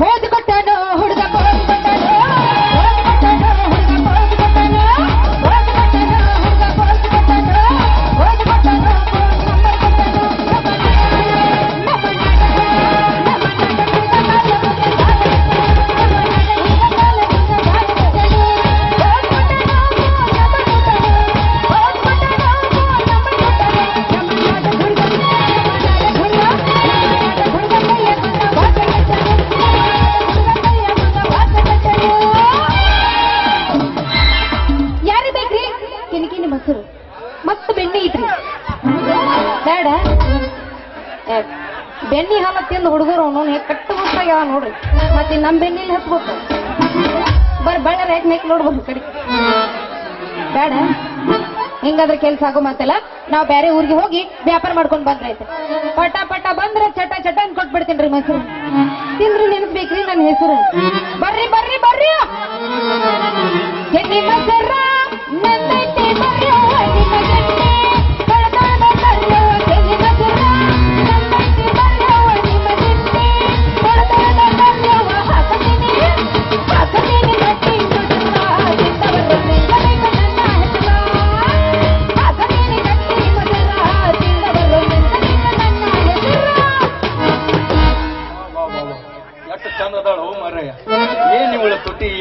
కోతుకుంటాను హుడుగప్ప ನೋಡ್ಬೋದು ಕಡೆ. ಬೇಡ. ಹಿಂಗಾದ್ರೆ ಕೆಲ್ಸ ಆಗೋ ಮಾತಲ್ಲ ನಾವು ಬೇರೆ ಊರಿಗೆ ಹೋಗಿ ವ್ಯಾಪಾರ ಮಾಡ್ಕೊಂಡು ಬಂದ್ರೈತೆ ಪಟ ಪಟ ಬಂದ್ರೆ ಚಟ ಚಟ ಅಂತ ಕೊಟ್ಬಿಡ್ತೀನಿ ರೀ ಮೈಸೂರು. ತಿಂದ್ರೆ ನೆನಸ್ಬೇಕ್ರಿ ನನ್ನ ಹೆಸರು. ಬರ್ರಿ ಬರ್ರಿ ಬರ್ರಿ. ಎಣ್ಣೆ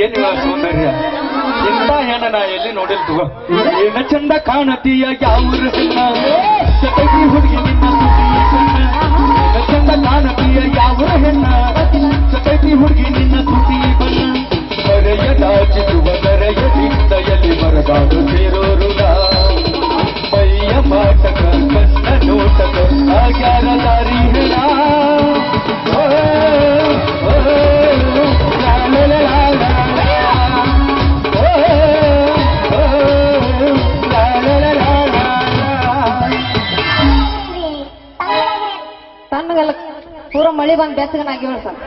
ಏನ್ ಹೇಳ ಸೌಂದರ್ಯ? ಎಂತ ಹೆಣ್ಣ ನಾ ಎಲ್ಲಿ ನೋಡಿಲ್ ತಗೋ? ಏನ ಚಂದ ಕಾಣತೀಯ ಯಾವೂರ ಹುಡುಗಿ ನಿನ್ನ ಚಂದ ಕಾಣತೀಯ ಯಾವೂರ ಹೆಣ್ಣ? ಜೊತೆಗೆ ಹುಡುಗಿ ನಿನ್ನ ತುಟಿ ಬಣ್ಣ. ಬರೆಯ ಚಿಗುವ ನರೆಯದಿಂದ ಎಲ್ಲಿ ಮರಗಾಡು ಸೇರೋರುಗ? ಮಳಿ ಬಂದ್ ಬೆಚ್ಚಗನಾಗಿ ಸರ್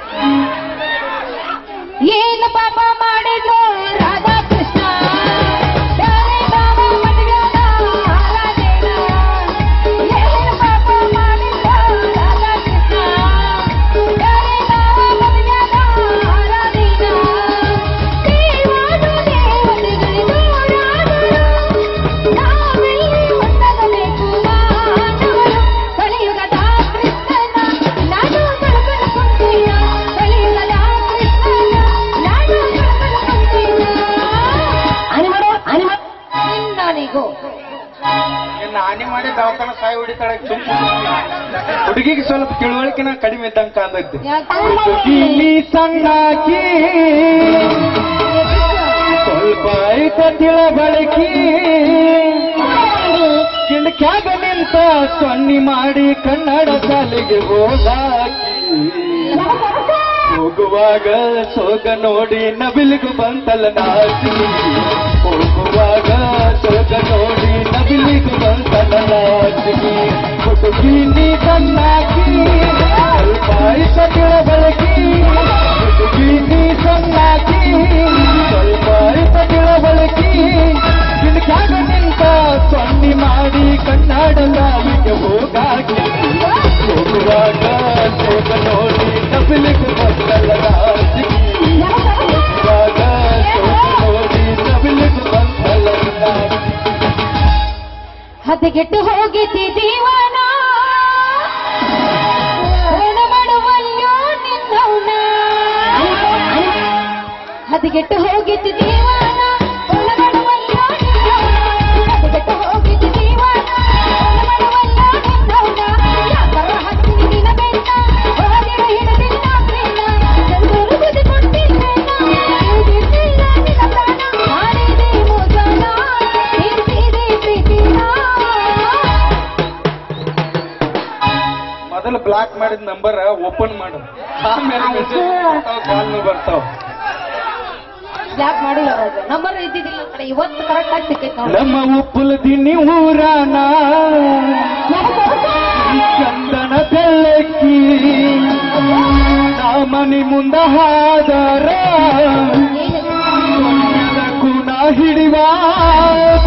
ಹಾನಿ ಮಾಡಿ ದವಾಖಾನ ಸಾಯಿ ಹೊಡಿತಾಳೆ. ಹುಡುಗಿಗೆ ಸ್ವಲ್ಪ ತಿಳುವಳಿಕೆನ ಕಡಿಮೆ ಇದ್ದಂಗ ಕಾದೈತಿ ಸಣ್ಣಾಕಿ ಸ್ವಲ್ಪ ಐತ ತಿಳಬಳಕಿ ಕಿಣಕ್ಯಾಗ ನಿಂತ ಸೊನ್ನಿ ಮಾಡಿ ಕನ್ನಡ ಶಾಲೆಗೆ ಹೋದಾಕಿ ಹೋಗುವಾಗ ಸೋಗ ನೋಡಿ ನಬಿಲಿಗು ಬಂತಲ್ಲ ನಾಸಿ ಹೋಗುವಾಗ ಸೋಗ ನೋಡಿ ನಬಿಲಿಗು ಬಂತಲ್ಲ ನಾಚಿಕೆ ಹುಡುಗಿ ನೀ ಸಣ್ಣಾಕಿ ಸ್ವಲ್ಪ ಐತ ತಿಳಬಳಕಿ ಹುಡುಗಿ ನೀ ಸಣ್ಣಾಕಿ ಸ್ವಲ್ಪ ಐತ ತಿಳಬಳಕಿ ಕಿಣಕ್ಯಾಗ ನಿಂತ ಸೊನ್ನಿ ಮಾಡಿ ಕನ್ನಡ ಶಾಲೆಗೆ ಹೋಗಾಕಿ ಹೋಗುವಾಗ ಸೋಗ ನೋಡಿ ನಬಿಲಿಗು ಬಂತಲ್ಲ ಹದಗೆಟ್ಟು ಹೋಗಿತಿ ಜೀವನ. ಹದಗೆಟ್ಟು ಹೋಗಿದ್ದಿ ನಂಬರ್ ಓಪನ್ ಮಾಡು. ಆಮೇಲೆ ಬರ್ತಾವ ಕಾಲ್ ಬರ್ತಾವ. ಬ್ಲಾಕ್ ಮಾಡಿಲ್ಲ ರಾಜ. ನಂಬರ್ ಇದ್ದಿದ್ದಿಲ್ಲ ಕಡೆ. ಇವತ್ತು ಕರೆಕ್ಟ್ ಆಗಿ ಸಿಕ್ಕೈತೆ ನೋಡಿ. ನಮ್ಮ ಉಪ್ಪುಲದಿನಿ ಊರಾನ ಚಂದನ ಬೆಳಕಿ ನಾಮನಿ ಮುಂದ ಹಾದರ ಕುಣ ಹಿಡಿವಾಕಿ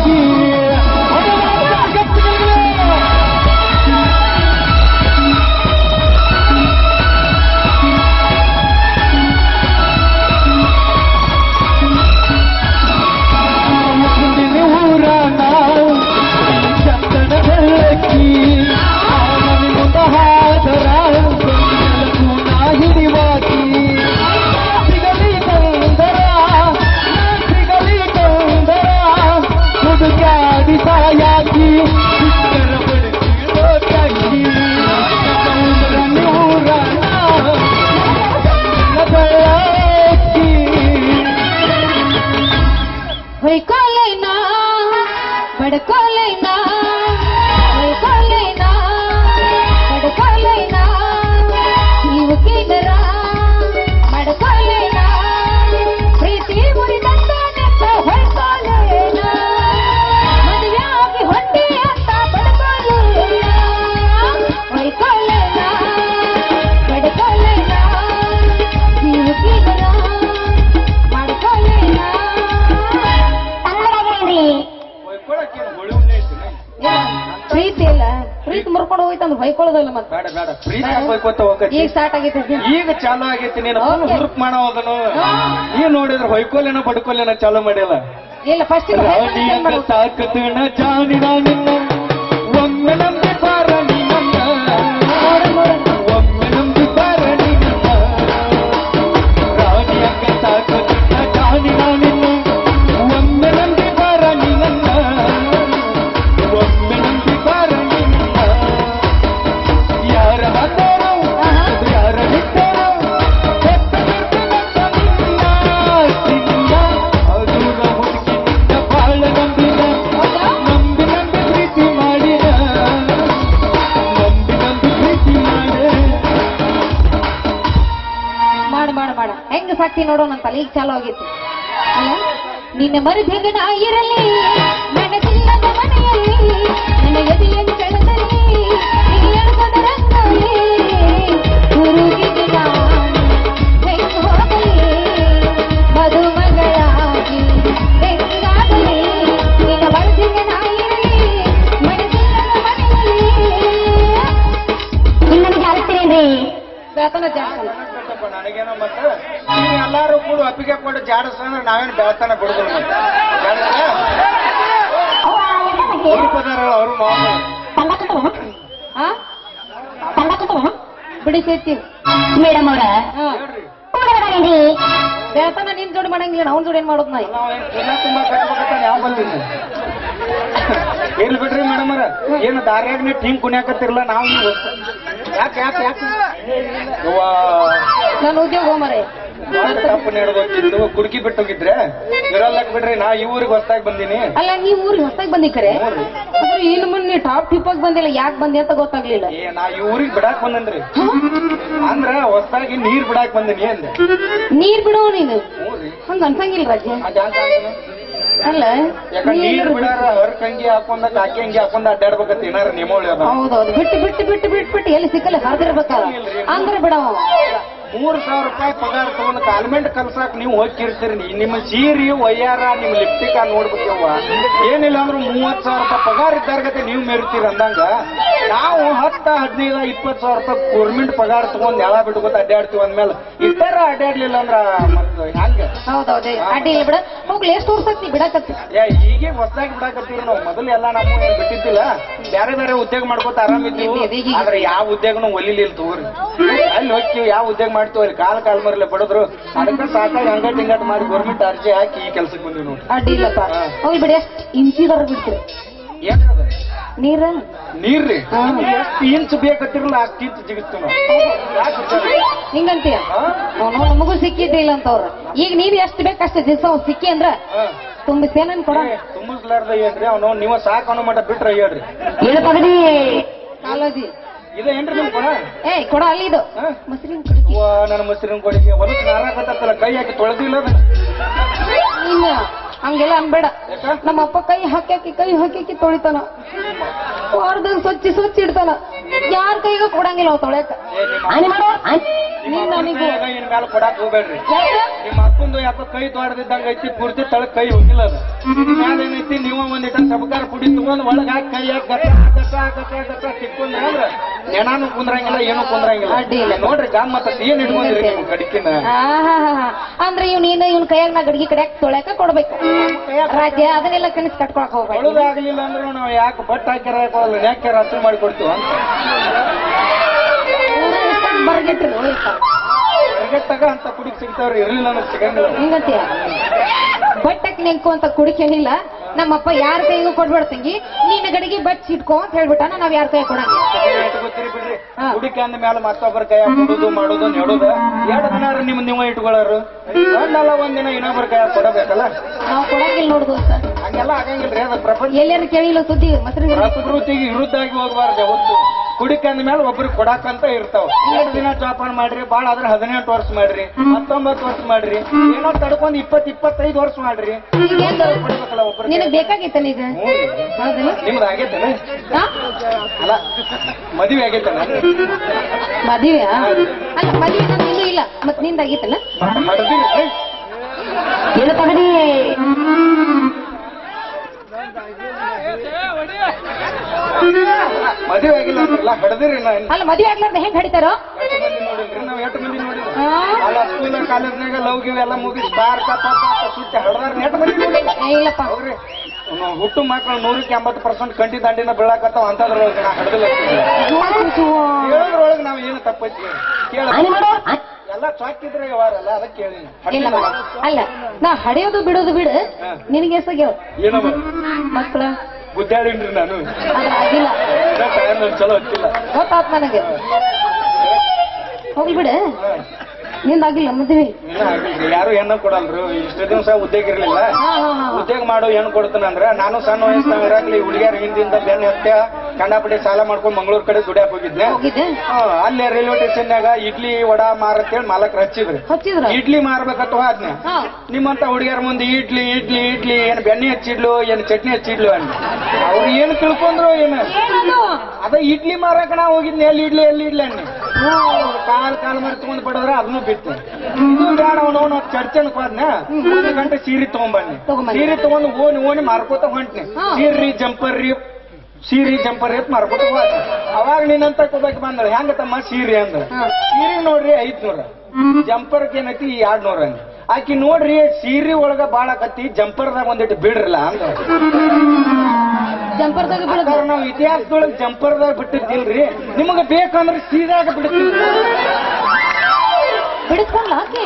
ಈಗ ಸ್ಟಾರ್ಟ್ ಆಗೈತೆ. ಈಗ. ಚಾಲು ಆಗೈತಿ ನೀನು ಹುರುಪ್ ಹುರುಪ್ ಮಾಡೋದನು ನೀ ನೋಡಿದ್ರೆ ಹೊಯ್ಕೋಲೇನೋ ಪಡ್ಕೋಲೇನೋ ಚಾಲೂ ಮಾಡಿಲ್ಲ. ಇಲ್ಲ ಫಸ್ಟ್ ರಾಣಿಯಂತ ಜಾನಿ ಜಾನಿನ ಹೆಂಗ ಸಾಕ್ತಿ ನೋಡೋಣ ಅಂತ ಈಗ ಚಾಲು ಆಗೈತಿ ಅಲ್ಲ? ನಿನ್ನ ಮರಿದ ಹೆಂಗ ನಾ ಇರಲಿ ನನಗಿಲ್ಲದ ಮನೆಯಲ್ಲಿ ನನ್ನ ಎದೆಯನ್ನು ಕೆಳದಲ್ಲಿ ನೀ ಎಳ್ಕೊಂಡ ರಂಗೋಲಿ ಹುರುಗಿಗೆ ನಾನು ಹೆಂಗ್ ಹೋಗಲಿ ಮದುಮಗಳಾಗಿ ಹೆಂಗಾಗಲಿ ನಿನ್ನ ಮರಿದ ಹೆಂಗ ನಾ ಇರಲಿ ಮನಸ್ಸಿಲ್ಲದ ಮನೆಯಲ್ಲಿ ನಿಮ್ಮನಿಗೆ ಅಳ್ತೀರೇನ್ರಿ ಬೇತನ ಜಾಸ್ತಿ ನನಗೇನೋ ಮತ್ತೆ ನೀವು ಎಲ್ಲಾರು ಕೂಡ ಒಪ್ಪಿಗೆ ಕೊಟ್ಟು ಜಾಡಿಸ್ತಾರೆ ನಾವೇನು ಬೆಳತನ ಬಿಡುದಿಲ್ಲ ಮತ್ತೆ ಅವರು ಮಾಮೂಲು ಆ ಬಿಡಿ ಸೇರ್ತೀವಿ ಮೇಡಮ್ ಅವ್ರ ಹಾ ಬೇತನ ನಿನ್ ಜೋಡಿ ಮಾಡಂಗಿಲ್ಲ ಅವ್ನ ಜೋಡಿ ಏನ್ ಮಾಡೋದ್ ನಾ ನಾವೇನು ಪುಣ್ಯ ತುಂಬಾ ಕಟ್ಬೇಕಂತ ಯಾವ ಬಂದಿದ್ದು ಇರ್ಲಿ ಬಿಡ್ರಿ ಮೇಡಮ್ ಅವ್ರ ಏನು ದಾರ್ಯಾಗ ನೀವು ಟೀಮ್ ಕುಣ್ಯಾಕತ್ತಿರಲ್ಲ ನಾವು ನೀವು ಯಾಕೆ ಯಾಕೆ ಯಾಕೆ ಅವ್ವಾ, ನಾನು ಉದ್ಯೋಗ ಹೋಮರೆ ಭಾಳ ತಪ್ಪು ಬಿಟ್ಟೋಗಿದ್ರೆ ಕುಡುಕಿ ಬಿಟ್ಟು ಹೋಗಿದ್ರೆ. ಇರಲ್ಲಕ್ ಬಿಡ್ರಿ ನಾ ಈ ಊರಿಗೆ ಹೊಸ್ದಾಗಿ ಬಂದೀನಿ. ಅಲ್ಲ ನೀವ್ ಊರಿಗೆ ಹೊಸದಾಗಿ ಬಂದಿ ಕರೆ? ಮುನ್ನೆ ಆದ್ರೆ ಇಲ್ಲಿ ಮೊನ್ನೆ ಟಾಪ್ ಟಿಪ್ ಆಗಿ ಬಂದಿಲ್ಲ ಯಾಕೆ ಬಂದೆ ಅಂತ ಗೊತ್ತಾಗ್ಲಿಲ್ಲ. ಏ ನಾ ಈ ಊರಿಗೆ ಬಿಡಾಕ್ ಬಂದನ್ರಿ. ಅಂದ್ರ ಹೊಸ್ತಾಗಿ ನೀರ್ ಬಿಡಾಕ್ ಬಂದಿನಿ ಅಂದ್ರೆ ನೀರ್ ಬಿಡೋ ನೀನು? ಹಂಗ ಅನ್ಸಂಗಿಲ್ಲ ರಾಜ್ಯ? ಅಲ್ಲ ನೀರ್ ಬಿಡಾರ ಹರ್ಕ್ ಅಂಗಿ ಹಾಕೊಂಡ ಕಾಕಿ ಅಂಗಿ ಹಾಕೊಂಡ ಅಡ್ಡಾಡ್ಬೇಕಂತ ಏನಾರ ನಿಮ್ಮ ಹೌದೌದು ಬಿಟ್ಟು ಬಿಟ್ಟು ಬಿಟ್ಟು ಬಿಟ್ಟು ಬಿಟ್ಟು ಎಲ್ಲಿ ಸಿಕ್ಕಲ್ಲ ಹರಿದಿರ್ಬೇಕಲ್ಲ ಅಂದ್ರೆ ಬಿಡವ. ಮೂರ್ ಸಾವಿರ ರೂಪಾಯಿ ಪಗಾರ ತಗೊಂಡ್ ಕಾಲ್ಮೆಂಟ್ ಕಲ್ಸಾಕ್ ನೀವು ಹೋಗಿರ್ತೀರಿ ನೀ- ನಿಮ್ಮ ಸೀರಿ ಒಯ್ಯಾರ ನಿಮ್ ಲಿಪ್ಟಿಕ ನೋಡ್ಬೇಕವ್ವ ಏನಿಲ್ಲ ಅಂದ್ರೆ ಮೂವತ್ ಸಾವಿರ ರೂಪಾಯಿ ಪಗಾರ ಇದ್ದಾರ್ಗತೆ ನೀವು ಮೇರ್ತೀರ ಅಂದಂಗ. ನಾವು ಹತ್ತ ಹದಿನೈದ ಇಪ್ಪತ್ ಸಾವಿರ ರೂಪಾಯಿ ಗೌರ್ಮೆಂಟ್ ಪಗಾರ ತಗೊಂಡ್ ಎಲ್ಲ ಬಿಟ್ಕೊತ ಅಡ್ಡಾಡ್ತೀವಿ ಅಂದ್ಮೇಲೆ ಇತರ ಅಡ್ಡಾಡ್ಲಿಲ್ಲ ಅಂದ್ರ ಮತ್ ಹಂಗ ಹೌದೌದು ಅಡ್ಡಿ ಇಲ್ಲ ಬಿಡ. ಹೋಗ್ಲಿ ಎಷ್ಟು ವರ್ಷ ಆಯ್ತು ನೀ ಬಿಡಕತ್ತಿ? ಏ ಹೀಗೆ ಹೊಸದಾಗಿ ಬಿಡಾಕತ್ತೀವಿ ನಾವು. ಮೊದಲು ಎಲ್ಲ ನಮ್ಮ ಏನ್ ಬಿಟ್ಟಿದ್ದಿಲ್ಲ. ಬೇರೆ ಬೇರೆ ಉದ್ಯೋಗ ಮಾಡ್ಕೋತ ಆರಾಮಿದ್ದೀವಿ. ಆದ್ರೆ ಯಾವ ಉದ್ಯೋಗನೂ ಒಲಿಲಿಲ್ಲ ತಗೋರಿ. ಅಲ್ಲಿ ಹೋಗ್ತೀವಿ ಯಾವ ಉದ್ಯೋಗ ಮಾಡ್ತೀವಿ ಅಲ್ಲಿ ಕಾಲ್ ಕಾಲ್ ಮರಲೆ ಬಡದ್ರು ಅದಕ್ಕೆ ಸಾಕಾಗಿ ಹಂಗಟ್ ಹಿಂಗಟ್ ಮಾಡಿ ಗೌರ್ಮೆಂಟ್ ಅರ್ಜಿ ಹಾಕಿ ಈ ಕೆಲ್ಸಕ್ಕೆ ಬಂದಿವಿ ನೋಡಿ. ಅಡ್ಡಿಲ್ಲಪ್ಪ ಹೋಗ್ಲಿ ಬಿಡಿ ಎಷ್ಟು ಇಂಚಿದಾರ ಬಿಡ್ತೀರಿ. ಏನ್ರದ ನೀರ? ನೀರ್ರಿ. ಎಷ್ಟು ಇಂಚ್ ಬೇಕತ್ತಿರಲ್ಲ ಅಷ್ಟು ಇಂಚ್ ನಾವು ಗೊತ್ತಾ? ಹಿಂಗಂತೀಯ ನಮಗೂ ಸಿಕ್ಕಿದ್ದಿಲ್ಲ ಅಂತವ್ರ ಈಗ ನೀವ್ ಎಷ್ಟು ಬೇಕಷ್ಟು ದಿವಸ ಸಿಕ್ಕಿ ಅಂದ್ರ ಹಾ. ತುಂಬಿಸ್ತೇನನ್ ಕೊಡ? ತುಂಬಿಸ್ಲಾರ್ದ ಏನ್ರಿ ಅವನು ನೀವ ಸಾಕು ಅನ್ನೋ ಮಟ್ಟ ಬಿಟ್ರ ಹೇಳ್ರಿ. ಏನು ಪಗಡಿ ನಿಮ್ ಕೊಡ? ಅಲ್ಲಿ ಇದು. ಹಾ? ಮೊಸರಿನ ಕುಡಿಕಿ ಅವ್ವ, ನನ್ನ ಮೊಸರಿನ ಕೊಡಿಗೆ ಹೊಲಕ್ ನಾರಾಕತ್ತಲ್ಲ ಕೈ ಹಾಕಿ ತೊಳೆದಿಲ್ಲ ಅದನ್ನ? ನೀನು ಹಂಗೆಲ್ಲ ಅನ್ಬೇಡ. ಯಾಕ? ನಮ್ಮ ಅಪ್ಪ ಕೈ ಹಾಕಿ ಕೈ ಹಾಕಿ ತೊಳಿತಾನ. ವಾರದಾಗ ಸ್ವಚ್ಛ ಸ್ವಚ್ಛ ಇಡ್ತಾನ. ಯಾರ ಕೈಗೂ ಕೊಡಂಗಿಲ್ಲ ಅವ್ ತೊಳ್ಯಾಕ. ಆನೆ ಮಾಡು ನೀನ್ ನನಗೂ- ಕೈಯಾಗ ಕೊಡಾಕ್ ಹೋಗ್ಬೇಡ್ರಿ. ನಿಮ್ಮ ಅಕ್ಕಂದು ಯಾಕೋ ಕೈ ತೊಳೆದಿದ್ದಂಗ ಐತಿ ಪೂರ್ತಿ ತಳಕ್ ಕೈ ಹೋಗಿಲ್ಲ ಅದು. ಏನೈತಿ ನೀವು ಒಂದಿಟ್ಟ ಸಬಕಾರ ಪುಡಿ ತಗೊಂಡ್ ಒಳಗ ಹಾಕಿ ಕೈ ಹಾಕಿ ಗಸ ತಿಕ್ಕೊಂಡ್ರೆ ಅಂದ್ರ ನೆನಾನು ಕುಂದ್ರಂಗಿಲ್ಲ ಏನು ಕುಂದ್ರಂಗಿಲ್ಲ. ನೋಡ್ರಿ ಗಾಮ್ ಮತ್ತ ಏನ್ ಹಿಡ್ಕೊಂಡ್ರಿ ನೀವು ಗಡಿಕಿನ. ಅಂದ್ರೆ ಇವ್ ನೀನು ಇವ್ನ ಕೈಯಾಗ ನಾ ಗಡಿಗೆ ಕಡೆ ತೊಳ್ಯಾಕ ಕೊಡ್ಬೇಕು. ರಾಜ್ಯ ಅದನ್ನೆಲ್ಲ ಕನಸ್ ಕಟ್ಕೊಳಕ್ ಹೋಗ್ಬೇಕು ತೊಳೆದಾಗ್ಲಿಲ್ಲ ಅಂದ್ರೆ ನಾವು ಯಾಕೆ ಬಟ್ ಹಾಕ್ಯಾರ ಹಾಕೋಲ್ಲ ಯಾಕೆ ರಚನೆ ಮಾಡಿ ಕೊಡ್ತೀವ ಅಂತ. ಬರ್ಗೆಟ್ರಿ ಹೋಯ್ತ ತಗ ಅಂತ ಕುಡಿಕ್ ಸಿಗ್ತಾವ್ರಿ ಇರ್ಲಿಲ್ಲ ಸಿಗಂಗಿಲ್ಲ. ಹಿಂಗಂತೀಯ? ಬಟ್ಟಕ್ ನೆಂಕು ಅಂತ ಕುಡಿಕೇನಿಲ್ಲ ನಮ್ಮಪ್ಪ ಯಾರ ಕೈಗೂ ಕೊಡ್ಬೇಡ ತಂಗಿ. ನಿನ್ನ ಗಡಿಗೆ ಬಚ್ಚಿ ಇಟ್ಕೋ ಅಂತ ಹೇಳ್ಬಿಟ್ಟಾನ ನಾವ್ ಯಾರ ಕೈ ಕೊಡ ಬಿಡ್ರಿ. ಹಾ. ಅಂದ ಮೇಲೆ ಮತ್ತೊಬ್ಬರ ಕೈ ಕೊಡುದು ಮಾಡುದು ನೆಡುದು ಎರಡು ದಿನ ನಿಮ್ ನೀವು ಇಟ್ಕೊಳ್ಳೋರು. ಒಂದಲ್ಲ ಒಂದಿನ ಇನ್ನೊಬ್ಬರ ಕೈ ಕೊಡಬೇಕಲ್ಲ? ನಾವ್ ಕೊಡಂಗಿಲ್ಲ ನೋಡು ದೋಸ್ತ. ಹಂಗೆಲ್ಲ ಆಗಂಗಿಲ್ರಿ ಅದು ಪ್ರಪಂಚ. ಎಲ್ಲಾರು ಕೇಳಿಲ್ಲ ಸುದ್ದಿ ಮೊಸರು ಪ್ರಕೃತಿಗೆ ವಿರುದ್ಧಾಗಿ ಹೋಗ್ಬಾರ್ದು ಯಾವತ್ತು. ಕುಡಿಕ ಅಂದ ಮೇಲೆ ಒಬ್ರಿಗೆ ಕೊಡಾಕಂತ ಇರ್ತಾವ. ಎರಡು ದಿನ ಜೋಪಾನ ಮಾಡ್ರಿ ಬಾಳ ಆದ್ರೆ ಹದಿನೆಂಟು ವರ್ಷ ಮಾಡ್ರಿ ಹತ್ತೊಂಬತ್ತು ವರ್ಷ ಮಾಡ್ರಿ ಏನೋ ತಡ್ಕೊಂಡ್ ಇಪ್ಪತ್ ಇಪ್ಪತ್ತೈದು ವರ್ಷ ಮಾಡ್ರಿ. ಕೊಡ್ಬೇಕಲ್ಲ ಒಬ್ರಿಗೆ ನಿನಗ್ ಬೇಕಾಗಿತ್ತಲ್ಲ ಈಗ. ಹೌದಲ್ಲ? ನಿಮ್ದು ಆಗೈತೇನ? ಅಲ್ಲ ಮದುವೆ ಆಗೈತಲ್ಲ? ಮದ್ವೆ ಅಲ್ಲ ಮದುವೆ ನಮ್ದು ಇನ್ನೂ ಇಲ್ಲ ಮತ್ನಿಂದ ಆಗಿತ್ತಲ್ಲ ಮಡದಿರಿ ಏನು ಮದುವೆ ಆಗಿಲ್ಲ. ಅಂದ್ರಲ್ಲ ಹಡ್ದಿರಿ ನಾ ಅಲ್ಲ ಮದ್ವೆ ಆಗ್ಲಾರ್ದ ಹೆಂಗ್ ಹಡಿತಾರೋ ಎಷ್ಟು ಮಂದಿ ನೋಡಿಲ್ರಿ ನಾವ್ ಎಷ್ಟು ಮಂದಿ ನೋಡಿಲ್ಲ ಆ? ಅಲ್ಲ ಸ್ಕೂಲ್ ಕಾಲೇಜ್ನಾಗ ಲವ್ ಗಿವ್ ಎಲ್ಲ ಮುಗಿಸಿ ಹಡ್ದಾರ ಮಂದಿ ನೋಡಿಲ್ಲ ಏ, ಇಲ್ಲಪ್ಪ. ಹುಟ್ಟು ಮಕ್ಕಳು ನೂರಕ್ಕೆ ಎಂಬತ್ತು ಪರ್ಸೆಂಟ್ ಕಂಟಿ ದಂಡಿನ ಬೀಳಾಕತ್ತಾವ ಅಂತದ್ರೊಳಗೆ ನಾ ಹಡ್ದಿಲ್ಲ. ಹೇಳೋದ್ರೊಳಗೆ ನಾವ್ ಏನು ತಪ್ಪೈತಿ ಕೇಳ. ಎಲ್ಲ ಚಾಕಿದ್ರೆ ಅಲ್ಲ ಅದಕ್ಕೆ ಕೇಳಿ ಅಲ್ಲ ನಾ ಹಡಿಯೋದು ಬಿಡೋದು ಬಿಡು. ನಿನಗೆ ಎಸಾಗ್ಯಾವ ಏನವ? ಮಕ್ಕಳ ಗುದ್ದಾಡಿನ್ರಿ ನಾನು. ಆಗಿಲ್ಲ ಟೈಮ್ ಚಲೋ ಹಚ್ಚಿಲ್ಲ ಗೊತ್ತಾತ್ ನನಗೆ. ನಿಂದಾಗಿಲ್ಲ ಮದ್ವೆ ಯಾರು ಹೆಣ್ಣು ಕೊಡಲ್ರು? ಇಷ್ಟು ದಿವಸ ಉದ್ಯೋಗ ಇರ್ಲಿಲ್ಲ. ಉದ್ಯೋಗ ಮಾಡೋ ಹೆಣ್ಣು ಕೊಡ್ತಾನಂದ್ರ ನಾನು ಸಣ್ಣ ವಯಸ್ಸಿನಾಗ ಇರಾಗ್ಲಿ ಹುಡುಗಿಯರ್ ಹಿಂದಿಂದ ಬೆನ್ನ ಹತ್ಯ ಕಂಡಾಪಟ್ಟಿ ಸಾಲ ಮಾಡ್ಕೊಂಡು ಮಂಗಳೂರ್ ಕಡೆ ದುಡಿಯಾಕ ಹೋಗಿದ್ನೆ ಹೋಗಿದ್ದೆ? ಅಲ್ಲೇ ರೈಲ್ವೆ ಸ್ಟೇಷನ್ಯಾಗ ಇಡ್ಲಿ ವಡಾ ಮಾರತ್ತೇಳಿ ಮಾಲಕ್ ಹಚ್ಚಿದ್ರು. ಇಡ್ಲಿ ಮಾರ್ಬೇಕಂತ ಹೋದ್ನೆ ಹಾ. ನಿಮ್ಮಂತ ಹುಡುಗಿಯರ ಮುಂದೆ ಇಡ್ಲಿ ಇಡ್ಲಿ ಇಡ್ಲಿ ಏನ್ ಬೆಣ್ಣೆ ಹಚ್ಚಿಡ್ಲು ಏನ್ ಚಟ್ನಿ ಹಚ್ಚಿಡ್ಲು ಅಂತ. ಅವ್ರು ಏನ್ ತಿಳ್ಕೊಂಡ್ರು ಏನು? ಅದ ಇಡ್ಲಿ ಮಾರಕ ನಾ ಹೋಗಿದ್ನಿ ಎಲ್ಲಿ ಇಡ್ಲಿ ಎಲ್ಲಿ ಇಡ್ಲಿ ಅನ್ನಿ. ಕಾಲ್ ಕಾಲ್ ಮಾಡಿ ತಗೊಂಡ್ ಬಡದ್ರ ಅದನ್ನು ಇದು ಬೇಡ ಅವನು ಚರ್ಚೆನ್ ಹೋದ್ನೆ ಒಂದು ಗಂಟೆ ಸೀರೆ ತಗೊಂಬನ್ನಿ. ಸೀರೆ ತಗೊಂಡು ಓಣಿ ಓಣಿ ಮಾರ್ಕೋತ ಹೊಂಟ್ನಿ. ಸೀರ್ರಿ ಸೀರಿ ಜಂಪರ್ ರೀ ಸೀರಿ ಜಂಪರ್ ಅಂತ ಮಾರ್ಕೋತ ಹೋದ ಅವಾಗ ನಿನ್ನಂತ ಕೊಬೇಕು ಬಂದ ಹೆಂಗ ತಮ್ಮ ಸೀರೆ ಅಂದ್ರ. ಸೀರೆ ನೋಡ್ರಿ ಐದ್ನೂರ. ಜಂಪರ್ಗೆ ಏನೈತಿ ಎರಡ್ ನೂರ ಅಂದ್ರೆ ಆಕಿ ನೋಡ್ರಿ ಸೀರೆ ಒಳಗ ಬಾಳ ಕತ್ತಿ ಜಂಪರ್ದಾಗ ಒಂದಿಟ್ಟು ಬಿಡ್ರಲ್ಲ ಅಂದ್ರೆ ಜಂಪರ್ದಾಗ ನಾವು ಇತಿಹಾಸದೊಳಗೆ ಜಂಪರ್ದಾಗ ಬಿಟ್ಟಿದ್ದಿಲ್ರಿ. ನಿಮಗ ಬೇಕಂದ್ರೆ ಸೀದಾಗ ಬಿಡ್ತೀವಿ ಬಿಡಿಸ್ಕೊಂಡ್ಲ ಆಕೆ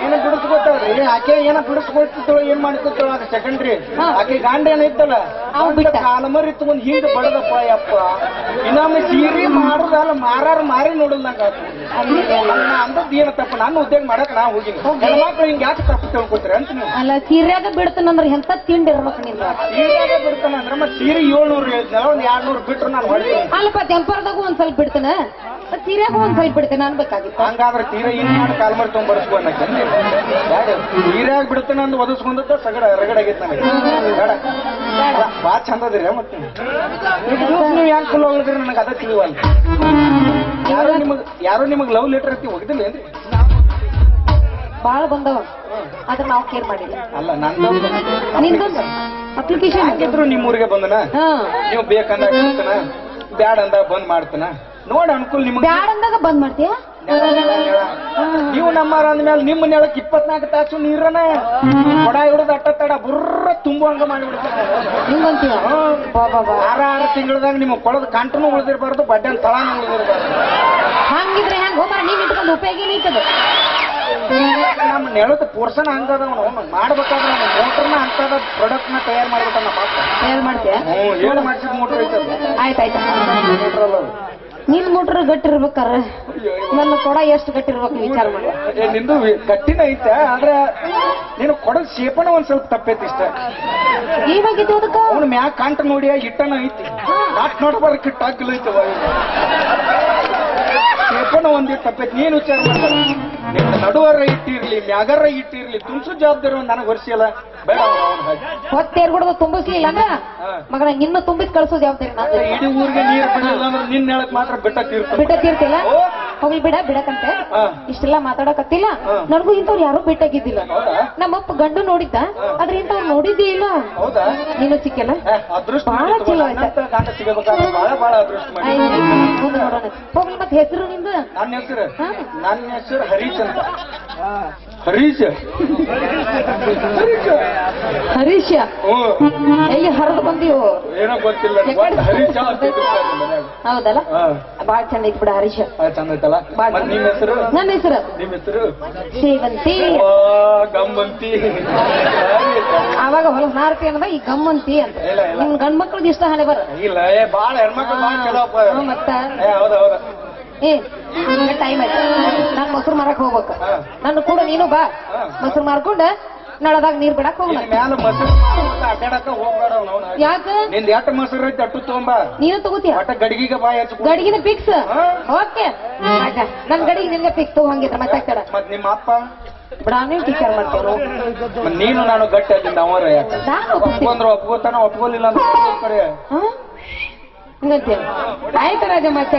ಏನ ಬಿಡಿಸ್ಕೊತಾವ್ರಿ ಆಕೆ ಏನ ಬಿಡಿಸ್ಕೊತಿದ್ದಳು ಏನ್ ಮಾಡ್ಕೊತಾಳ ಅದು ಸೆಕೆಂಡ್ರಿ. ಆಕೆ ಗಾಂಡ ಏನೈತಲ್ಲ ಇತ್ತಲ್ಲ. ಕಾಲಮರಿ ತಗೊಂಡ್ ಹಿಂಗ ಬಡದಪ್ಪ ಯಪ್ಪ. ಇನ್ನೊಮ್ಮೆ ಸೀರೆ ಮಾಡುದಲ್ಲ ಮಾರಾರ ಮಾರಿ ನೋಡಲ್ದಂಗ ಅಂದದ್ ಏನ ತಪ್ಪ ನಾನು ಉದ್ಯೋಗ ಮಾಡಕ್ ನಾ ಹೋಗಿನಿ ಹೆಣ್ಮಕ್ಳು ಹಿಂಗ ಯಾಕೆ ತಪ್ಪು ತಿಳ್ಕೊತೀರಿ ಅಂತ ನೀವು. ಅಲ್ಲ ಸೀರೆಯಾಗ ಬಿಡ್ತಾನಂದ್ರೆ ಎಂತ ತಿಂಡಿ ಇರ್ಬೇಕು ನಿಂದ ಸೀರೆಯಾಗ ಬಿಡ್ತಾನ ಅಂದ್ರೆ ಮತ್ತೆ ಸೀರೆ ಏಳ್ನೂರು ಹೇಳಿದ್ನಲ್ಲ ಒಂದ್ ಎರಡ್ ನೂರು ಬಿಟ್ರು ನಾನು ಅಲ್ಪ ಅಲ್ಲಪ್ಪ ಜಂಪರ್ದಾಗೂ ಒಂದ್ ಸ್ವಲ್ಪ ಬಿಡ್ತಾನ. ಸೀರೆಗೂ ಒಂದ್ ಸ್ವಲ್ಪ ಬಿಡ್ತೇನೆ ಅನ್ಬೇಕಾಗಿತ್ತು. ಹಂಗಾದ್ರೆ ಸೀರೆ ಏನ್ ಮಾಡಿ ಕಾಲ್ ಮಾಡಿ ತೊಗೊಂಡ್ ಬಡಿಸ್ಕೊಂಡಕ್ಕೆ ತೀರಾಗ ಬಿಡ್ತಾನೆ ಅಂದ್ ಒದಸ್ಕೊಂಡದ ಸಗಡ ರಗಡಾಗೈತೆ ನಮಗೆ ಬೇಡ. ಬಾ ಚಂದ ಅದಿರಿ ಮತ್ತೆ ನೀವು ಯಾಕೆ ಫುಲ್ ಹೋಗಿದ್ರಿ ನನಗೆ ಅದ ತಿಳಿವಲ್ಲ ಯಾರೋ ನಿಮಗ್ ಯಾರು ನಿಮಗ್ ಲವ್ ಲೆಟರ್ ಐತಿ ಹೋಗಿದಿಲ್ಲ ಏನ್ರಿ? ಬಾಳ ಬಂದವ. ಅದ್ರ ನಾವು ಕೇರ್ ಮಾಡಿಲ್ಲ. ಅಲ್ಲ ನಂದು ನಿಂದೊಂದು ಅಪ್ಲಿಕೇಶನ್ ಹಾಕಿದ್ರು ನಿಮ್ಮ ಊರಿಗೆ ಬಂದನ? ನೀವು ಬೇಕಂದಾಗ ಬ್ಯಾಡ್ ಬ್ಯಾಡ ಅಂದಾಗ ಬಂದ್ ಮಾಡ್ತಾನ? ನೋಡ ಅನುಕೂಲ ನಿಮ್ಗೆ. ಬ್ಯಾಡ ಅಂದಾಗ ಬಂದ್ ಮಾಡ್ತೀಯ? ನೀವು ನಮ್ಮಾರ ಅಂದ್ಮೇಲೆ ನಿಮ್ಮ ನೆಲಕ್ ಇಪ್ಪತ್ನಾಲ್ಕು ತಾಸು ನೀರನ ಕೊಡ ಹಿಡಿದು ಅಟ್ಟ ತಡ ಬುರ್ರ ತುಂಬುವಂಗ ಮಾಡಿಬಿಡ್ತಾರೆ ಬಾ ಬಾ ಆರ ಆರು ತಿಂಗಳದಾಗ ನಿಮ್ಮ ಕೊಳದ ಕಂಟನು ಉಳಿದಿರಬಾರ್ದು ಬಡ್ಡೆ ತಳಾನು ಉಳಿದಿರಬಾರ್ದು. ಹಂಗಿದ್ರೆ ಹೆಂಗ್ ಹೋಗ್ಬಾರ? ಇಟ್ಕೊಂಡು ಉಪಯೋಗ ಏನೈತದ ನಮ್ಮ ನೆಲದ ಪೋರ್ಸನ್ ಹಂಗದ ಅವನು ಮಾಡ್ಬೇಕಾದ್ರೆ ನಮ್ಮ ಮೋಟರ್ನ ಅಂತದ ಪ್ರಾಡಕ್ಟ್ನ ತಯಾರು ಮಾಡ್ಬೇಕನ್ನ ಏನ್ ಮಾಡ್ತೀಯ? ಏನು ಮಾಡ್ಸಿದ ಮೋಟರ್ ಐತದ. ಆಯ್ತಾಯ್ತು ಮೋಟರ್ ಅಲ್ಲ ಅದು. ನಿನ್ ಮುಟ್ರ ಗಟ್ಟಿರ್ಬೇಕಾರ ನನ್ನ ಕೊಡ ಎಷ್ಟು ಗಟ್ಟಿರ್ಬೇಕು ವಿಚಾರ ಮಾಡಿ. ಏ, ನಿಂದು ವಿ- ಗಟ್ಟಿನ ಐತೆ ಆದ್ರೆ ನೀನು ಕೊಡದ ಶೇಪನ ಒಂದ್ ಸ್ವಲ್ಪ ತಪ್ಪೈತಿ ಇಷ್ಟ. ಏನಾಗಿತ್ತು ಅದಕ್ಕ? ಅವನು ಮ್ಯಾಗ ಕಾಂಟ ನೋಡಿ ಇಟ್ಟನ ಐತಿ. ಆಟ ನೋಡ್ಬಾರ್ದು ಕಿಟ್ಟ ಹಾಕಿಲ್ಲ ಐತೆ ಶೇಪನ ಒಂದಿಟ್ಟು ತಪ್ಪೈತಿ ನೀನ್ ವಿಚಾರ ಮಾಡ. ನಿನ್ನ ನಡುವರ ಇಟ್ಟಿರ್ಲಿ ಮ್ಯಾಗರ ಇಟ್ಟಿರ್ಲಿ ತುಂಸು ಜವಾಬ್ದಾರಿ ಒಂದು ನನಗೆ ಹೊರಿಸಿಲ್ಲ ಬೇಡ ಹೊತ್ತೇರ್ ಬಿಡೋದು ತುಂಬಿಸ್ಲಿಲ್ಲ ಅಂದ್ರ ಮಗಳ ಮಗನ ತುಂಬಿಸಿ ತುಂಬಿಸ್ ಕಳ್ಸೋ ಜವಾಬ್ದಾರಿ ನಂದು ಇಡೀ ಊರಿಗೆ ನೀರು ಬಿಡಲಿಲ್ಲ ಅಂದ್ರೆ ನಿನ್ನ ಹೇಳಕ್ ಮಾತ್ರ ಬೆಟ್ಟ ತೀರ್ತ. ಬಿಟ್ಟ ತೀರ್ತಿಲ್ಲ. ಹೋಗ್ಲಿ ಬಿಡ ಬಿಡಕಂತೆ. ಇಷ್ಟೆಲ್ಲ ಮಾತಾಡಕತ್ತಿಲ್ಲ. ನನಗೂ ಇಂಥವ್ರು ಯಾರು ಬಿಟ್ಟಾಗಿದ್ದಿಲ್ಲ. ಹೌದಾ? ನಮ್ಮಪ್ಪ ಗಂಡು ನೋಡಿದ್ದ ಆದ್ರೆ ಇಂಥವ್ರು ನೋಡಿದ್ದೇ ಇಲ್ಲ. ನೀನು ಚಿಕ್ಕಲ್ಲ? ಬಹಳ. ಚಲೋ ಆಯ್ತಾ? ಹೋಗ್ಲಿ ಮತ್ತೆ ಹೆಸರು ನಿಂದು ನನ್ನ ಹೆಸರು? ನನ್ನ ಹೆಸರು ಹರೀಶ್ ಅಂತ. ಹರೀಶ್. ಹರೀಶ. ಹರೀಶ. ಎಲ್ಲಿ ಹರಿದು ಬಂದಿವು ಏನೋ ಗೊತ್ತಿಲ್ಲ. ಒಟ್ಟು ಹರೀಶ್ ಮನ್ಯಾಗ. ಹೌದಲ್ಲ? ಹಾ. ಬಾಳ ಚಂದ ಐತಿ ಬಿಡ ಹರೀಶ. ಆ, ಚಂದ ಐತಲ್ಲ? ಬಾಳ್ ಮತ್ ನಿಮ್ಮ ಹೆಸರು? ನನ್ನ ಹೆಸರು? ನಿಮ್ಮ ಹೆಸರು? ಸೇವಂತಿ. ಆ, ಗಮ್ಮಂತಿ. ಅವಾಗ ಹೊಲ ನಾರ್ತಿ ಅನ್ನದ ಈ ಗಮ್ಮಂತಿ ಅಂತ. ಇಲ್ಲ, ಇಲ್ಲ. ನಿಮ್ ಗಂಡ್ ಮಕ್ಳಿಗೆ ಇಷ್ಟ ಹಣೆ ಬರ. ಇಲ್ಲ ಏ ಬಾಳ ಹೆಣ್ಮಕ್ಳು ಬಾಳ ಚಲೋಪ್ಪ ಹ್ಮ್, ಮತ್ತ? ಏ ಹೌದ ಹೌದ. ಏ ಟೈಮ್ ಆಯ್ತು. ನಾನ್ ಮೊಸರು ಮಾರಕ್ ಹೋಗ್ಬೇಕು. ನನ್ನ ಕೂಡ ನೀನು ಬಾ. ಮೊಸರು ಮಾರ್ಕೊಂಡ ನಳದಾಗ ನೀರ್ ಬಿಡಕ್ ಹೋಗ್ಲ ಮ್ಯಾಲ ಮೊಸರು ಮಾರ್ಕೊಂತ ಅಡ್ಡಾಡಕ ಹೋಗ್ಬೇಡ ಅವ್ನು. ಯಾಕ? ನಿಂದ ಎಷ್ಟು ಮೊಸರು ಐತಿ ಅಟ್ಟು ತಗೊಂಬ. ನೀನು ತಗೋತೀಯ? ಒಟ್ಟ ಗಡಿಗಿಗೆ ಬಾಯಿ ಹಚ್ಕೊ ಗಡಿಗಿನ ಫಿಕ್ಸ್. ಓಕೆ. ನನ್ ಗಡಿಗೆ ನಿನ್ಗೆ ಫಿಕ್ಸ್ ತಗೋಂಗಿದ್ರ ಮತ್ತೆ ಮತ್ ನಿಮ್ಮ ಅಪ್ಪ? ಬಿಡ ನೀವು ಟೀಚರ್ ಮಾಡ್ತೇವೆ ಮತ್ ನೀನು ನಾನು ಗಟ್ಟಿ ಅಲ್ಲಿಂದ ಅವರ ಯಾಕ? ನಾನು ಒಪ್ಪಿಸ್ತೀನಿ. ಒಪ್ಕೊಂಡ್ರ ಒಪ್ಕೋತಾನ ಒಪ್ಕೊಲಿಲ್ಲ ಅಂತ ಕರೆ ಹಾ? ಹಿಂಗಂತೀಯ ಆಯ್ತು ರಾಜ ಮತ್ತೆ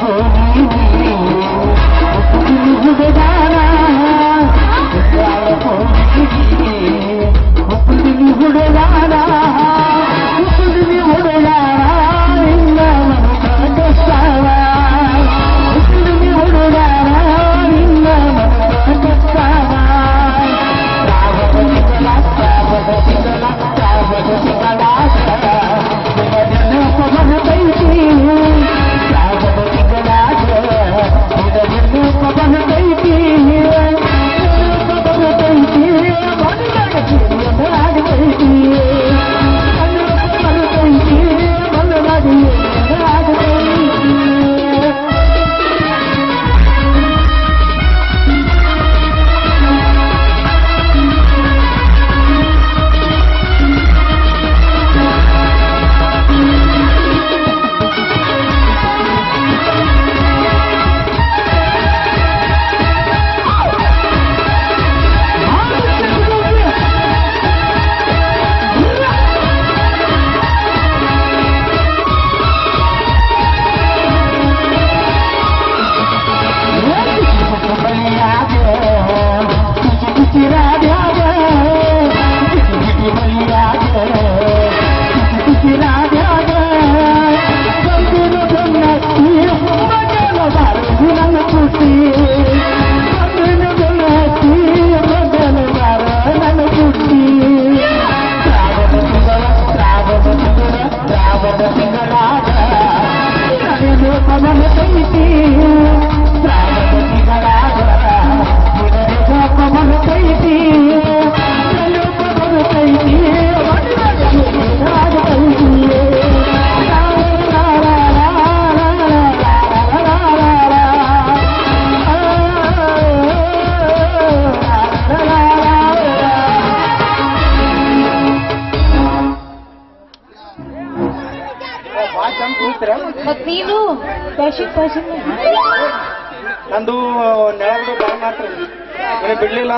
ಭಾಳ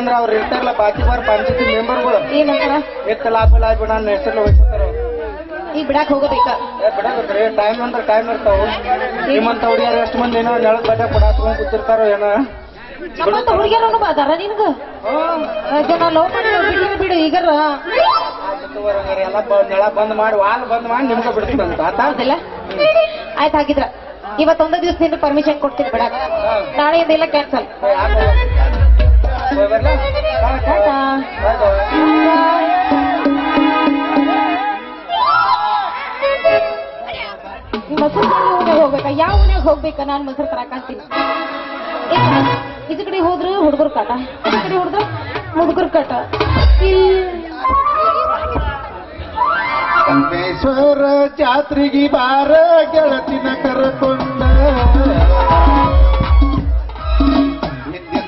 ಅಂದ್ರೆ ಅವ್ರು ಇರ್ತಾರಲ್ಲ ಬಾಕಿ ಬಾರ್ ಪಂಚಾಯತಿ ಮೆಂಬರ್ಗಳು. ಏನಂತಾರ ಎತ್ತ ಲಾಭ ಲಾಭ ನನ್ನ ಹೆಸರು ಹೋಗ್ತಾರೆ ಈಗ ಬಿಡಾಕ್ ಹೋಗಬೇಕ. ಬಿಡಬೇಕ್ರಿ ಟೈಮ್ ಅಂದ್ರೆ ಟೈಮ್ ಇರ್ತಾವ. ನಿಮ್ಮಂತ ಹುಡುಗಿಯರು ಎಷ್ಟು ಮಂದಿ ಏನೋ ನೆಳದ ಬಟ್ಟೆ ಕೊಡ ಹತ್ಕೊಂಡ್ ಕೂತಿರ್ತಾರೋ ಏನೋ. ನಮ್ಮಂತ ಹುಡುಗಿಯರನ್ನು ಬಾದಾರ ನಿನ್ಗ? ಜನ ಲವ್ ಮಾಡಿ ಬಿಡು ಈಗರ. ತಗೋರಂಗಾರೆ ಎಲ್ಲ ಬ- ನೆಳ ಬಂದ್ ಮಾಡಿ ವಾಲ್ ಬಂದ್ ಮಾಡಿ ನಿಮ್ಗೆ ಬಿಡ್ತೀನಂತ ಆಯ್ತು ಹಾಗಿದ್ರ. ಇವತ್ತೊಂದು ದಿವಸ ನಿನ್ನ ಪರ್ಮಿಷನ್ ಕೊಡ್ತೀನಿ ಬಿಡಾಕ. ನಾಳೆಯಿಂದ ಎಲ್ಲ ಕ್ಯಾನ್ಸಲ್ ಹೋಗ್ಬೇಕಾ ನಾನು ಮೊಸರು ತರಕಂತೀನಿ ಇದು ಕಡೆ ಹೋದ್ರು ಹುಡುಗರು ಕಾಟ. ಈ ಕಡೆ ಹೋದ್ರ ಹುಡುಗರು ಕಾಟ. ಸಂಗಮೇಶ್ವರ ಜಾತ್ರೆಗೆ ಬಾರ ಗೆಳತಿನ ಕರಕೊಂಡ.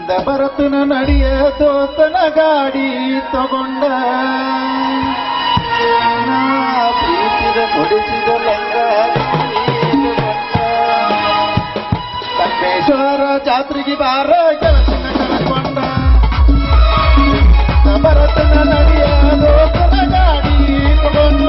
ಬರ ಬರತನ ನಡಿಯ ದೋಸ್ತನ ಗಾಡಿ ತಗೊಂಡ. ಪ್ರೀತಿದ ಕೊಡಿಸಿದ ಲಂಗ. ಕಪ್ಪೇಶ್ವರ ಜಾತ್ರೆಗೆ ಬಾರ ಗೆಳತಿನ ಕರ್ಕೊಂಡ. ಭರತನ ನಡಿಯ ಲೋಕನ ಗಾಡಿ ತಗೊಂಡ.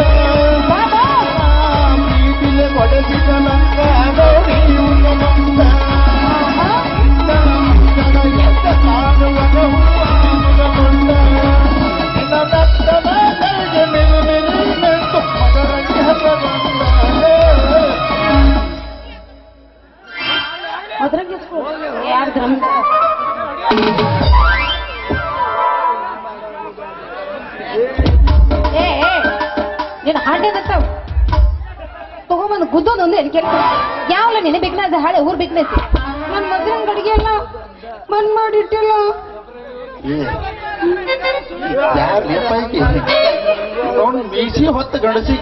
ನೋಡು ಮೀಸಿ ಹೊತ್ತು ಗಣಸಿ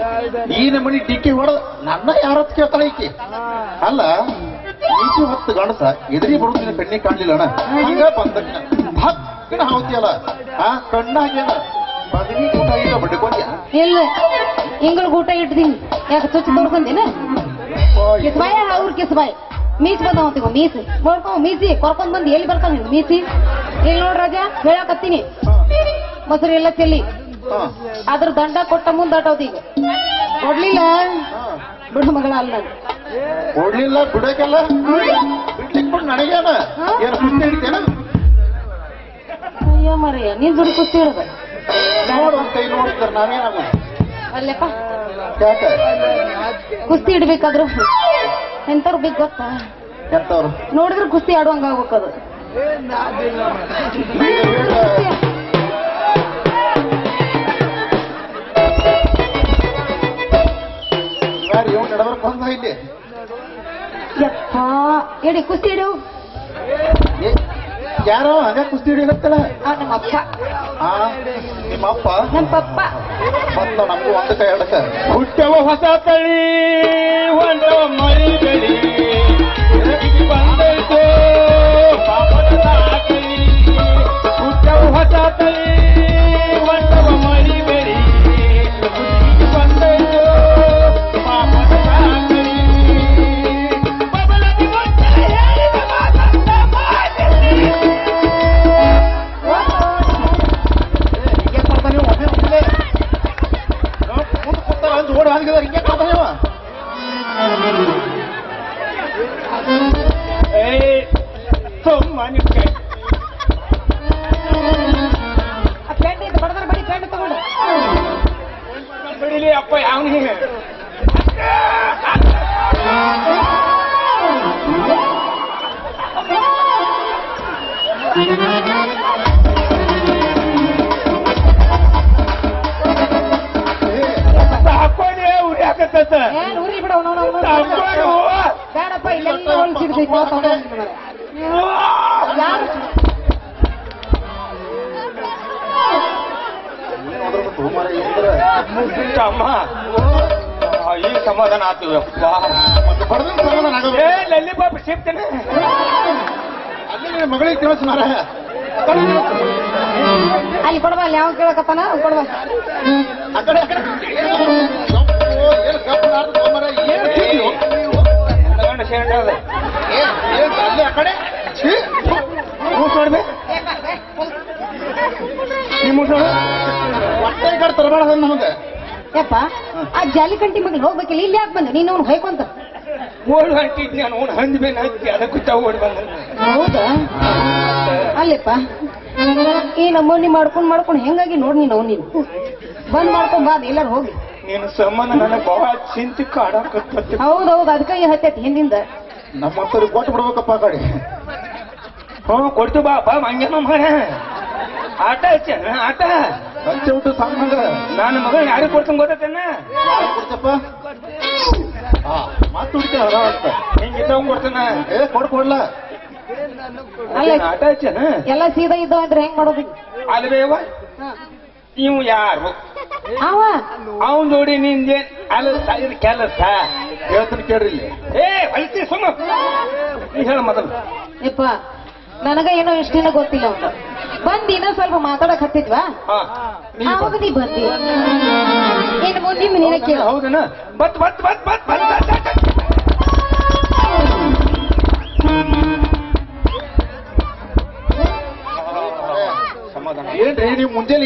ಈ ನಮನಿ ಟಿಕ್ಕಿ ಹೊಡ ನನ್ನ ಯಾರತ್ ಕೇಳ್ತಾಳ ಈಕಿ? ಅಲ್ಲ, ಮೀಸಿ ಹೊತ್ತು ಗಣಸ ಎದುರಿ ಬರುತ್ತೀನಿ ಕಣ್ಣಿ ಕಾಣ್ಲಿಲ್ಲ ಅಣ್ಣ. ಹಂಗ ಬಂದಕ್ಕಿನ. ಹಕ್ಕಿನ ಹಾವತಿಯಲ್ಲ ಆ ಕಣ್ಣಾಗ್ಯಲ್ಲ ಬದನಿ ಊಟ ಇಲ್ಲ ಬಡ್ಕೊಂಡ್ಯ? ಇಲ್ಲ. ಹಿಂಗಳ ಊಟ ಇಟ್ಟಿದ್ದೀನಿ ಯಾಕೆ ತುಚ್ಚ ಬಡ್ಕೊಂದಿನ ಕಿಸ್ಬಾಯ ಅವ್ರ ಕಿಸ್ಬಾಯ್ ಮೀಸ್ ಬಂದವ ಮೀಸಿ. ನೋಡ್ಕೊ ಮೀಸಿ. ಕರ್ಕೊಂಡ್ ಬಂದು ಎಲ್ಲಿ ಬರ್ತಾನ ಮೀಸಿ? ಇಲ್ಲಿ ನೋಡ್ರಾಜ ಹೇಳಕತ್ತೀನಿ. ಮೊಸರು ಎಲ್ಲ ಚೆಲ್ಲಿ ಅದ್ರ ದಂಡ ಕೊಟ್ಟ ಮುಂದ್ ಆಟೋದ್ ಈಗ. ಕೊಡ್ಲಿಲ್ಲ? ಬಿಡು ಮಗಳ ಅಲ್ಲ. ಕೊಡ್ಲಿಲ್ಲ ಬಿಡಕ್ಕೆಲ್ಲ ಬಿಡ್ಲಿಕ್ ಬಿಡ್ ನನಗೇನ? ಏನ್ ಕುಸ್ತಿ ಹಿಡಿತೇನ? ಅಯ್ಯೋ ಮರಿಯ ನೀನ್ ದುಡ್ಡು ಕುಸ್ತಿ ಹಿಡ್ದ. ನೋಡು ಒಂದ್ ಕೈ ನೋಡ್ತಾರ ನಾವೇನಾಗ ಅಲ್ಲಪ್ಪ. ಕುಸ್ತಿ ಇಡ್ಬೇಕಾದ್ರು. ಎಂತವ್ರು ಬೇಕು ಗೊತ್ತಾ? ನೋಡಿದ್ರೆ ಕುಸ್ತಿ ಆಡುವಂಗ ಆಗ್ಬೇಕದು ಯಾರು ಇವ್ ನಡಬರ್ಕ್ ಬಂದ ಇಲ್ಲಿ. ಯಪ್ಪ ಎಡಿ ಕುಸ್ತಿ ಇಡು ಯಾರೋ ಹಂಗ ಕುಸ್ತಿ ಹಿಡಿಯತ್ತಲ್ಲ ಆ ನಮ್ಮಪ್ಪ ಆ ನಿಮ್ಮಪ್ಪ ನಮ್ಮ ಪಪ್ಪ. ಮತ್ತ ನಮಗೂ ಒಂದು ಕೈ ಎಡಕ ಹುಟ್ಟವ ಹೊಸ ತಳಿ ಹೊಂಡವ ಮರಿ ಬೆಳಿ ಇಲ್ಲೆಲ್ಲ ಹೊಲ್ಸಿಡ್ತೈತಿ ಯಾರು ಅಮ್ಮ ಈ ಸಮಾಧಾನ ಆತು ಲಲ್ಲಿ ಬಾಬು ಸಿಗ್ತೇನೆ ಅಲ್ಲಿ ಮಗಳಿಗೆ ತಿಳಿಸ್ ಮಾರ ಅಲ್ಲಿ ಕೊಡ್ಬ. ಅಲ್ಲಿ ಯಾವ ಕೇಳಕತ್ತಾನ ಕೊಡ್ಬ ಕಡೆ? ನೋಡ್ಬೆ ನೀ ಮೂಸ್ ನೋಡು ಹೊಟ್ಟೆ ಕಡೆ ತರಬೇಡ ನಮಗ. ಯಪ್ಪ ಆ ಜಾಲಿಕಂಟಿ ಮಗಳು ಹೋಗ್ಬೇಕಿಲ್ಲ ಇಲ್ಲಿ ಯಾಕೆ ಬಂದೆ? ನೀನು ಅವ್ನು ಹೋಯ್ಕೊಂತ ಓಡ್ ಹಾಕಿದ್ ನಾನು ಅವ್ನು ಹಂದ್ ಬೇನ್ ಹತ್ತಿ ಅದಕ್ಕೂ ಓಡಿ ಬಂದ. ಹೌದಾ? ಅಲ್ಲಪ್ಪ ಈ ನಮ್ಮನಿ ಮಾಡ್ಕೊಂಡ್ ಮಾಡ್ಕೊಂಡ್ ಹೆಂಗಾಗಿ ನೋಡ್ ನೀನು ಅವ್ನು ನೀನು? ಬಂದ್ ಮಾಡ್ಕೊಂಡ್ ಬಾ ಎಲ್ಲಾರು ಹೋಗಿ. ನೀನು ಸಂಬಂಧ ನನಗೆ ಬಹಳ ಚಿಂತೆ ಕಾಡಕ್ಕೆ ಹೌದೌದು ಅದಕ್ಕಾಗಿ ಹತ್ತೈತಿ ಹಿಂದಿಂದ. ನಮ್ಮಂತವ್ರಿಗೆ ಕೊಟ್ಟು ಬಿಡ್ಬೇಕಪ್ಪ ಕಡೆ. ಹ್ಞೂ ಕೊಡ್ತು ಬಾ ಬಾ ಹಂಗೇನೋ ಮಾಡ ಆಟ ಹಚ್ಚ ಆಟ. ಹಚ್ಚೆ ಬಿಟ್ಟು ನಾನು ಮಗ ಯಾರಿಗೆ ಕೊಡ್ತೀನಿ ಗೊತ್ತೇನ ಕೊಡ್ತಪ್ಪ ಹಾ ಮಾತು ಹುಡ್ತೇವ ಅಂತ. ಹಿಂಗಿದ್ದವ್ ಕೊಡ್ತಾನ? ಏ ಕೊಡ್ ಕೊಡ್ಲ? ಅಲ್ಲ ಆಟ ಹಚ್ಚನ ಎಲ್ಲ ಸೀದಾ ಇದ್ದಾವ ಅಂದ್ರೆ ಹೆಂಗ್ ಮಾಡೋದು? ಅಲ್ವೇವ ನೀವು ಯಾರು? ಅವ. ಅವನ್ ನೋಡಿ ನಿಂದೆ ಅಲ್ಲ ಇದು ಕೆಲಸ. ಹೇಳ್ತೀನಿ ಕೇಳ್ರಿ ಇಲ್ಲಿ. ಏ ಐತಿ ಸುಮ್ಮ. ನೀ ಹೇಳ ಮೊದಲು ಯಪ್ಪ ನನಗ ಏನೋ ಇಷ್ಟಿನ ಗೊತ್ತಿಲ್ಲ ಅವನು. ಬಂದು ಇನ್ನೊಂದ್ ಸ್ವಲ್ಪ ಮಾತಾಡಕ್ ಹತ್ತಿದ್ವಾ? ಹಾ. ಆವಾಗ ನೀ ಬಂದಿ. ಏನು ಮುಂದಿನ ಬತ್ ಹೌದನ ಬತ್ ಬತ್ ಬತ್ ಬತ್ ಬತ್.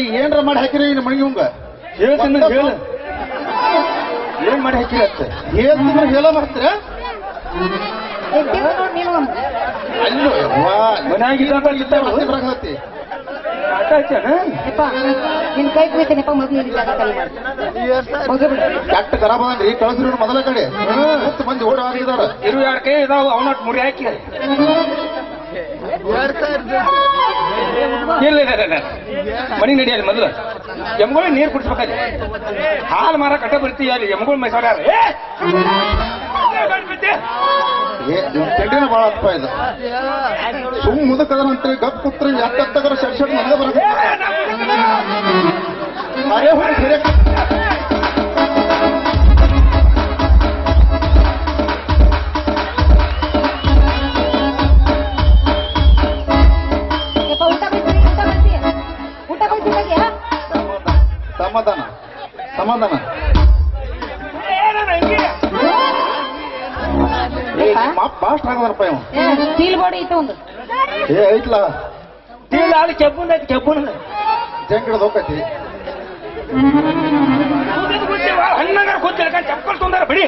ಏನ್ ಏನ್ರ ಮಾಡಿ ಹಾಕಿರಿ ಇನ್ನು ಮಣಿಯಂಗ ಹೇಳ್ತೀನಿ ಹೇಳು ಏನ್ ಮಾಡಿ ಹಾಕಿರತ್ತ ಹೇಳ್ತಿದ್ರೆ ಹೇಳ ಮಾಡ್ತೀರ ಅಲ್ಲೋ ಮನ್ಯಾಗಿದ್ದಾಗ ಬರಾಕತ್ತಿ ನಿನ್ ಕೈ ಕುಯ್ತೇನೆಪ್ಪ ಮೊದಲು ಕೆಟ್ಟ ಖರಾಬ್ ಅದ್ರಿ ಕಳಿಸ್ರಿ ಮೊದಲ ಕಡೆ. ಹತ್ತು ಮಂದಿ ಓಡ ಆಗಿದಾರ. ಇರು ಯಾರ ಕೈ ಇದಾವ ಅವನಟ್ ಮುರಿ ಹಾಕಿ. ಇಲ್ಲ ಮನೆ ನಡಿಯಲ್ಲಿ ಮೊದಲು. ಎಮ್ಗಳು ನೀರು ಕುಡಿಸ್ಬೇಕಲ್ಲಿ ಹಾಲು ಮಾರ ಕಟ್ಟ ಬರ್ತೀಯ ಅಲ್ಲಿ? ಮೈಸೂರ ಚಡ್ಡಿನ ಭಾಳ ಇದು. ಸುಮ್ ಮುದಕದ ಗಪ್ ಕುತ್ರ ಯಾಕತ್ತಾಗರ ಸಡ್ ಮುಂದೆ ಅರೇ కూడా ఇటు ఉంది ఏ ఇట్లా తీలాడు చెప్పున్నది చెప్పున్నది జంకడ దొక్కటి ಹಣ್ಣಗಾರ ಕೂತಿಲ್ಲ ಕಣ್ ಚಪ್ಪಲ್ ತೊಂದಾರ ಬಿಡಿ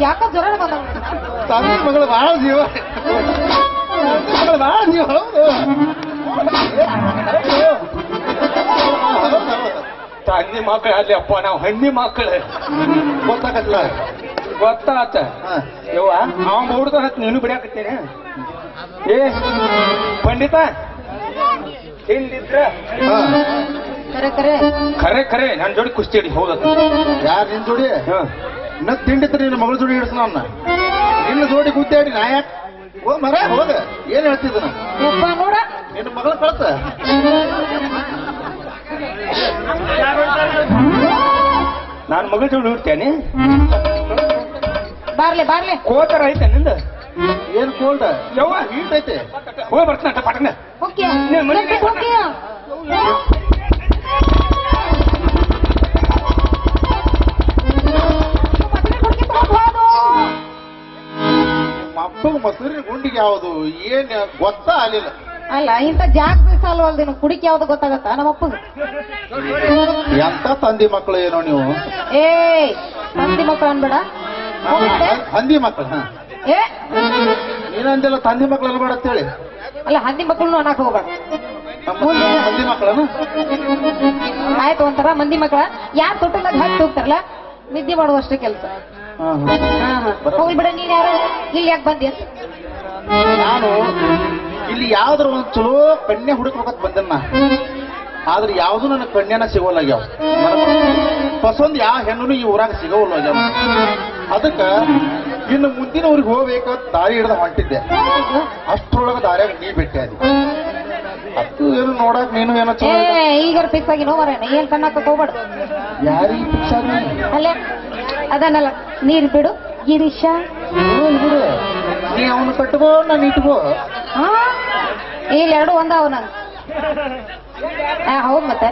ಯಾಕ ಜ್ವರ ತಂದೆ ಮಗಳು ಬಹಳ ಜೀವ ಮಗಳು ಬಹಳ ಜೀವ ಹೌದು ಹಣ್ಣಿ ಮಕ್ಕಳು ಅಲ್ಲಿ ಅಪ್ಪ ನಾವು ಹಣ್ಣಿ ಮಕ್ಕಳು ಗೊತ್ತಾಗತ್ತಲ್ಲ ಗೊತ್ತಾತ? ಯವ್ವ ಅವ ಮೂಡ್ದ ಹತ್ ನೀನು ಬಿಡಾಕತ್ತೀನಿ ಏ ಪಂಡಿತ? ಇಲ್ಲಿದ್ರ? ಹಾ. ಕರೆ ಕರೆ. ಖರೆ ಖರೆ ನನ್ನ ಜೋಡಿ ಕುಸ್ತಿ ಹಿಡಿ ಹೌದತ್ತ ಯಾರು ನಿನ್ ಜೋಡಿ? ಹಾ. ಇನ್ನ ತಿಂಡಿತ್ರ ನಿನ್ನ ಮಗಳ ಜೋಡಿ ಹಿಡಿಸ್ ನನ್ನ ನಿನ್ನ ಜೋಡಿ ಗುದ್ದಾಡಿ ನಾ ಯಾಕೆ? ಓ ಮರ ಹೋಗ. ಏನ್ ಹೇಳ್ತಿದ್ದ? ನಾ ನಿನ್ನ ಮಗಳ ಕಳ್ಸ ನಾನ್ ಮಗಳ ಜೋಡಿ ಇಡ್ತೇನೆ ಬಾರ್ಲೆ ಬಾರ್ಲೆ. ಕೋತರ ಐತೆ ನಿಂದ. ಏನ್ ಕೋಲ್ಡ್ ಯಾವ ಹೀಟ್ ಐತೆ. ಹೋಗಿ ಬರ್ತಾನ ಪಟನ ಓಕೆ. ಓಕೆ ಮಸೂರಿ ಗುಂಡಿಗೆ ಯಾವುದು? ಏನು ಗೊತ್ತಾ ಅಲ್ಲಿಲ್ಲ ಅಲ್ಲ ಇಂತ ಜಾಗ ಸಾಲ್ವಲ್ದೇನು ಕುಡಿಕ್ ಯಾವ್ದು ಗೊತ್ತಾಗತ್ತ? ನಮ್ಮ ಅಪ್ಪ ಎಂತ ತಂದಿ ಮಕ್ಕಳು ಏನೋ ನೀವು? ಏ ತಂದಿ ಮಕ್ಕಳು ಅನ್ಬೇಡ. ಹಂದಿ ಮಕ್ಕಳು ಹಾ. ಏ ನೀನಂದೆಲ್ಲ ತಂದಿ ಮಕ್ಕಳು ಅನ್ಬೇಡ ಅಂತೇಳಿ. ಅಲ್ಲ ಹಂದಿ ಮಕ್ಕಳು ಅನ್ನಕ್ ಹೋಗ್ಬೇಡ. ನಮ್ಮ ಹಂದಿ ಮಕ್ಕಳನು ಆಯ್ತು ಒಂಥರ ಮಂದಿ ಮಕ್ಕಳ ಯಾರ್ ತೊಟ್ಟದಾಗ ಹಾಕಿ ಹೋಗ್ತಾರಲ್ಲ ನಿದ್ದೆ ಮಾಡುವಷ್ಟೇ ಕೆಲಸ. ಹಾ, ಹಾ. ಹೋಗ್ಲಿ ಬಿಡ ನೀನ್ ಯಾರು? ಇಲ್ಲಿ ಯಾಕೆ ಬಂದಿ ಅಂತ. ನಾನು ಇಲ್ಲಿ ಯಾವ್ದ್ರ ಒಂದು ಚಲೋ ಕನ್ಯೆ ಹುಡುಕ್ಬೇಕಂತ ಬಂದನ್ನ ಆದ್ರೆ ಯಾವ್ದು ನನ್ನ ಕನ್ಯಾನ ಸಿಗೋಲ್ಲಾಗ್ಯಾವ ಪಸಂದ್ ಯಾವ ಹೆಣ್ಣು ಈ ಊರಾಗ ಸಿಗೋಲ್ಲಾಗ್ಯಾವ ಅದಕ್ಕ ಇನ್ನು ಮುಂದಿನ ಊರಿಗೆ ಹೋಗ್ಬೇಕಂತ ದಾರಿ ಹಿಡ್ದ ಹೊಂಟಿದ್ದೆ. ಅಷ್ಟ್ರೊಳಗ ದಾರಿಯಾಗ ನೀ ಬಿಟ್ಟೆ ಅದು ಅದು ಏನು ನೋಡಕ್ ನೀನು ಏನೋ ಚಲೋ. ಈಗ ಫಿಕ್ಸ್ ಆಗಿ ನೋವರ? ಏನ್ ಕಣ್ಣಾಕ ಹೋಗ್ಬೇಡ. ಯಾರಿಗೆ ಫಿಕ್ಸ್ ಆಗಿ ಅಲ್ಲೇ ಅದನ್ನಲ್ಲ ನೀರ್ ಬಿಡು. ಗಿರೀಶ. ಬಿಡು ನೀ ಅವನು ಕಟ್ಕೋ ನಾನು ಇಟ್ಕೋ ಇಲ್ಲಿ ಎರಡು ಒಂದಾವ ಅವನ ಹೌದು ಮತ್ತೆ.